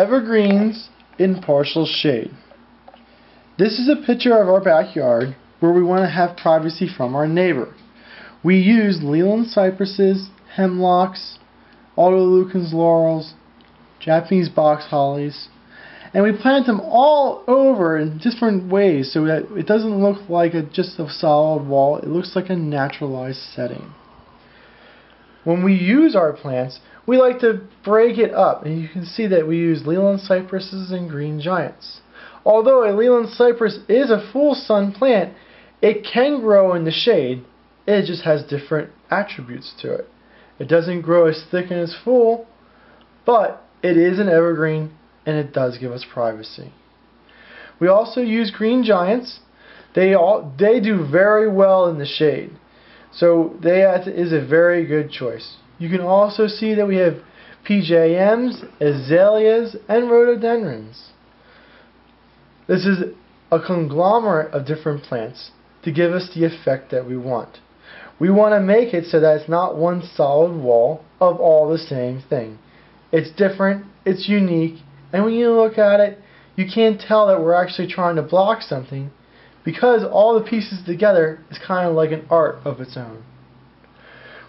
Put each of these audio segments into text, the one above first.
Evergreens in partial shade. This is a picture of our backyard where we want to have privacy from our neighbor. We use Leyland cypresses, hemlocks, Otto Luyken laurels, Japanese box hollies, and we plant them all over in different ways so that it doesn't look like a, just a solid wall, it looks like a naturalized setting. When we use our plants, we like to break it up, and you can see that we use Leyland cypresses and green giants. Although a Leyland cypress is a full sun plant, it can grow in the shade, it just has different attributes to it. It doesn't grow as thick and as full, but it is an evergreen and it does give us privacy. We also use green giants. They all they do very well in the shade. So that is a very good choice. You can also see that we have PJMs, azaleas, and rhododendrons. This is a conglomerate of different plants to give us the effect that we want. We want to make it so that it's not one solid wall of all the same thing. It's different, it's unique, and when you look at it, you can't tell that we're actually trying to block something because all the pieces together is kind of like an art of its own.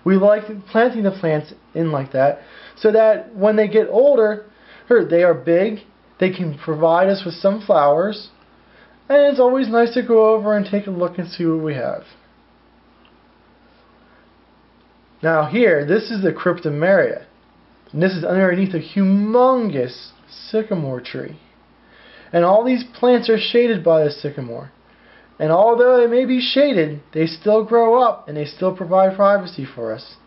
We like planting the plants in like that so that when they get older, they are big, they can provide us with some flowers, and it's always nice to go over and take a look and see what we have. Now here, this is the Cryptomeria. And this is underneath a humongous sycamore tree. And all these plants are shaded by the sycamore. And although they may be shaded, they still grow up and they still provide privacy for us.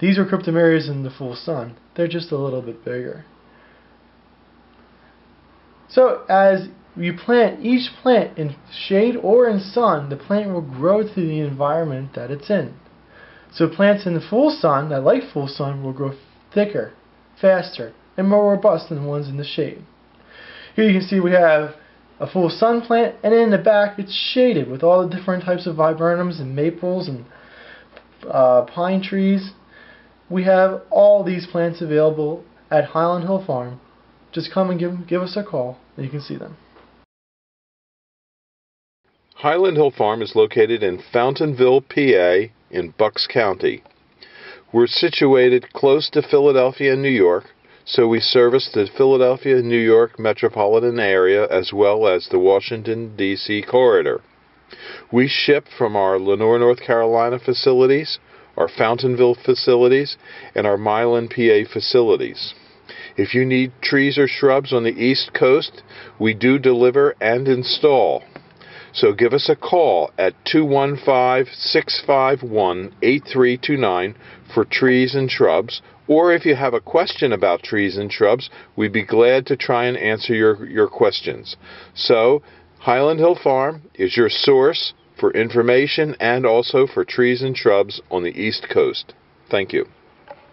These are cryptomerias in the full sun. They're just a little bit bigger. So as you plant each plant in shade or in sun, the plant will grow to the environment that it's in. So plants in the full sun that like full sun will grow thicker, faster, and more robust than the ones in the shade. Here you can see we have a full sun plant, and in the back it's shaded with all the different types of viburnums and maples and uh, pine trees. We have all these plants available at Highland Hill Farm. Just come and give, give us a call, and you can see them. Highland Hill Farm is located in Fountainville, PA, in Bucks County. We're situated close to Philadelphia, and New York, so we service the Philadelphia, New York metropolitan area as well as the Washington, D.C. corridor. We ship from our Lenoir, North Carolina facilities, our Fountainville facilities, and our Milan, PA facilities. If you need trees or shrubs on the East Coast, we do deliver and install. So give us a call at 215 651 8329 for trees and shrubs or if you have a question about trees and shrubs, we'd be glad to try and answer your, your questions. So, Highland Hill Farm is your source for information and also for trees and shrubs on the East Coast. Thank you.